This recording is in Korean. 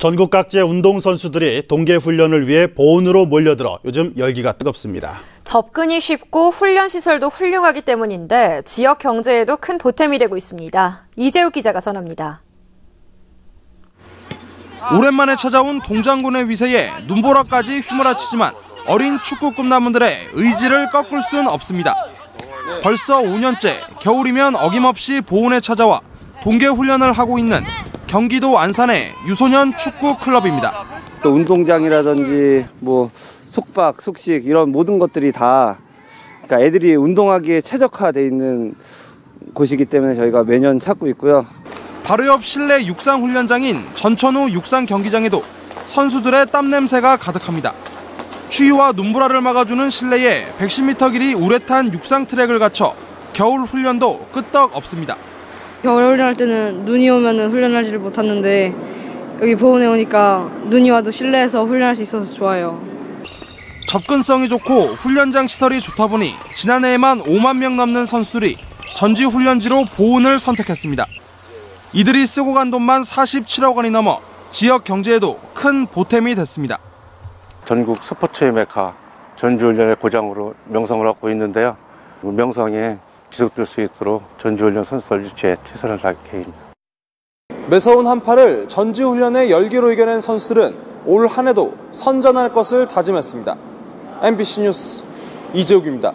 전국 각지의 운동선수들이 동계훈련을 위해 보온으로 몰려들어 요즘 열기가 뜨겁습니다. 접근이 쉽고 훈련 시설도 훌륭하기 때문인데 지역 경제에도 큰 보탬이 되고 있습니다. 이재욱 기자가 전합니다. 오랜만에 찾아온 동장군의 위세에 눈보라까지 휘몰아치지만 어린 축구 꿈나무들의 의지를 꺾을 수는 없습니다. 벌써 5년째 겨울이면 어김없이 보온에 찾아와 동계 훈련을 하고 있는 경기도 안산의 유소년 축구 클럽입니다. 또 운동장이라든지 뭐 속박, 속식 이런 모든 것들이 다 그러니까 애들이 운동하기에 최적화돼 있는 곳이기 때문에 저희가 매년 찾고 있고요. 바로 옆 실내 육상 훈련장인 전천후 육상 경기장에도 선수들의 땀 냄새가 가득합니다. 추위와 눈보라를 막아주는 실내에 110m 길이 우레탄 육상 트랙을 갖춰 겨울 훈련도 끄떡 없습니다. 겨울 훈련할 때는 눈이 오면 훈련하지를 못했는데 여기 보온에 오니까 눈이 와도 실내에서 훈련할 수 있어서 좋아요. 접근성이 좋고 훈련장 시설이 좋다 보니 지난해에만 5만 명 넘는 선수들이 전지 훈련지로 보온을 선택했습니다. 이들이 쓰고 간 돈만 47억 원이 넘어 지역 경제에도 큰 보탬이 됐습니다. 전국 스포츠의 메카 전지훈련의 고장으로 명성을 얻고 있는데요. 명성에 지속될 수 있도록 전지훈련 선수들 유치에 최선을 다할 계획입니다. 매서운 한파를 전지훈련의 열기로 이겨낸 선수들은 올 한해도 선전할 것을 다짐했습니다. MBC 뉴스 이재욱입니다.